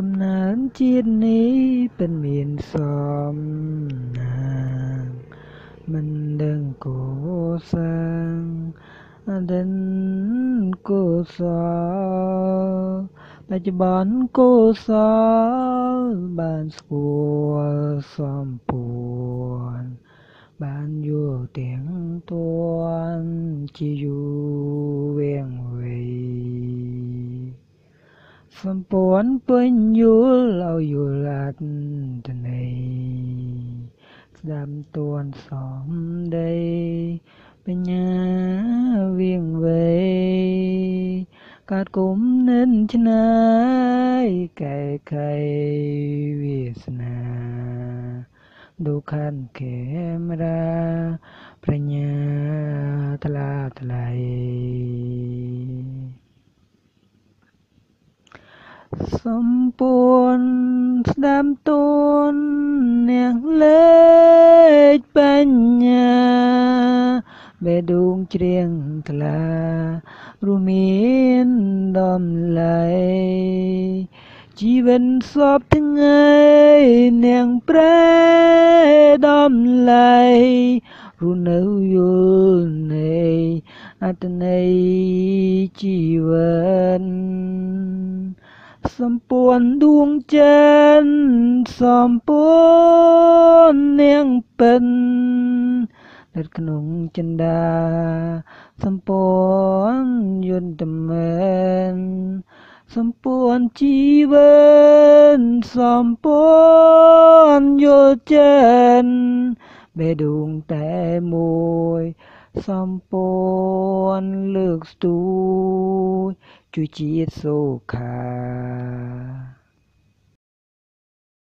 កំណើនជាតិនេះពិតមានសំណាងមិនដឹងកុសលអតីតកុសលបច្ចុប្បន្នកុសលបានស្គាល់សំពួនបានយល់ទាំងទាន់ជាយូរ សម្ព័ន្ធពេញយល់ឲ្យយល់អត្តន័យស្ដាប់ទាន់សំដីបញ្ញាវាងវៃកើតគុំនិនឆ្នៃកែខៃវាសនាดุขันเขมราប្រញ្ញាថ្លាថ្លៃ សំពួនស្ដាំទួនអ្នកលេខបញ្ញាបេះដូងជ្រៀងថ្លារួមមានដំឡៃជីវិតសពថ្ងៃនាងប្រែដំឡៃរស់នៅយល់នៃអត្តន័យជីវិត សម្ពួនដួងចិនសម្ពួននាងពិននៅក្នុងចិន្តាសម្ពួនយន្តមែនសម្ពួនជីវិតសម្ពួនយល់ចិនបេះដូងតែមួយសម្ព័ន្ធលើកស្ទួយជួយជាតិសុខា